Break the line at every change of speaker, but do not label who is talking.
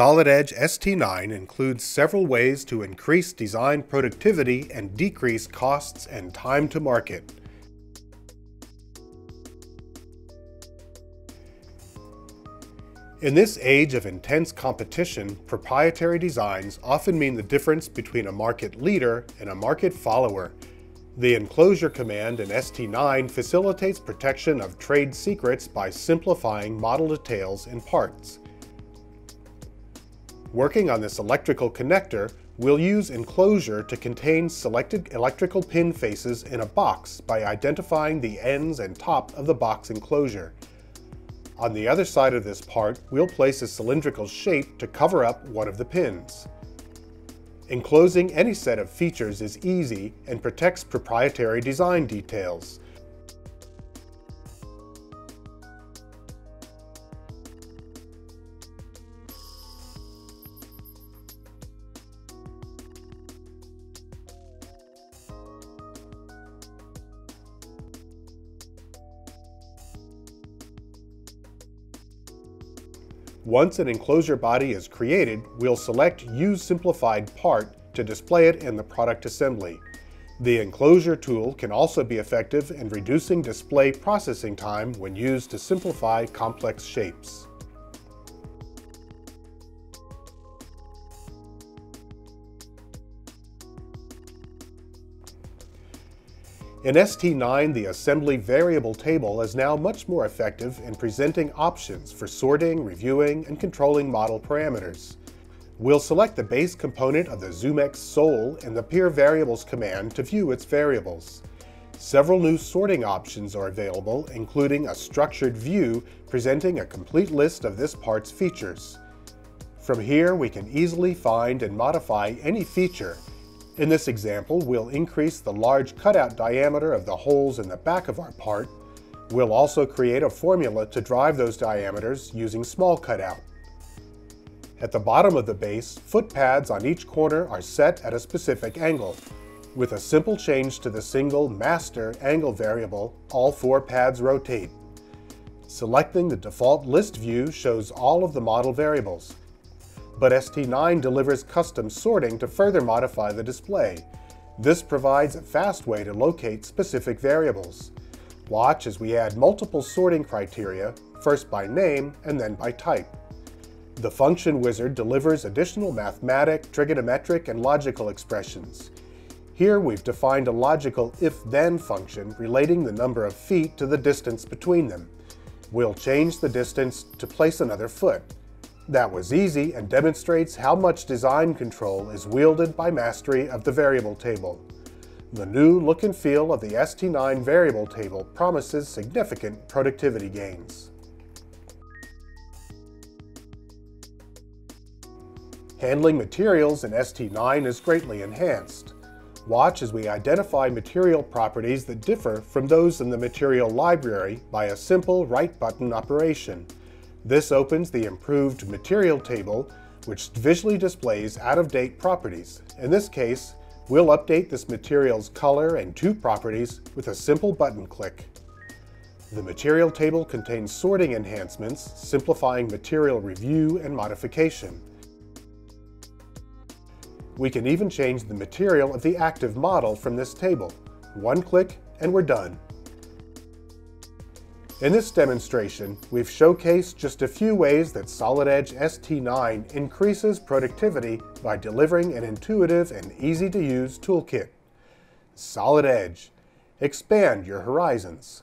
Solid Edge ST9 includes several ways to increase design productivity and decrease costs and time to market. In this age of intense competition, proprietary designs often mean the difference between a market leader and a market follower. The enclosure command in ST9 facilitates protection of trade secrets by simplifying model details in parts. Working on this electrical connector, we'll use enclosure to contain selected electrical pin faces in a box by identifying the ends and top of the box enclosure. On the other side of this part, we'll place a cylindrical shape to cover up one of the pins. Enclosing any set of features is easy and protects proprietary design details. Once an enclosure body is created, we'll select Use Simplified Part to display it in the product assembly. The enclosure tool can also be effective in reducing display processing time when used to simplify complex shapes. In ST9, the assembly variable table is now much more effective in presenting options for sorting, reviewing, and controlling model parameters. We'll select the base component of the Zumex Soul in the Peer Variables command to view its variables. Several new sorting options are available, including a structured view presenting a complete list of this part's features. From here, we can easily find and modify any feature in this example, we'll increase the large cutout diameter of the holes in the back of our part. We'll also create a formula to drive those diameters using small cutout. At the bottom of the base, foot pads on each corner are set at a specific angle. With a simple change to the single master angle variable, all four pads rotate. Selecting the default list view shows all of the model variables but ST9 delivers custom sorting to further modify the display. This provides a fast way to locate specific variables. Watch as we add multiple sorting criteria, first by name and then by type. The function wizard delivers additional mathematic, trigonometric, and logical expressions. Here we've defined a logical if-then function relating the number of feet to the distance between them. We'll change the distance to place another foot. That was easy and demonstrates how much design control is wielded by mastery of the variable table. The new look and feel of the ST9 variable table promises significant productivity gains. Handling materials in ST9 is greatly enhanced. Watch as we identify material properties that differ from those in the material library by a simple right button operation. This opens the improved material table, which visually displays out-of-date properties. In this case, we'll update this material's color and two properties with a simple button click. The material table contains sorting enhancements, simplifying material review and modification. We can even change the material of the active model from this table. One click and we're done. In this demonstration, we've showcased just a few ways that Solid Edge ST9 increases productivity by delivering an intuitive and easy-to-use toolkit. Solid Edge. Expand your horizons.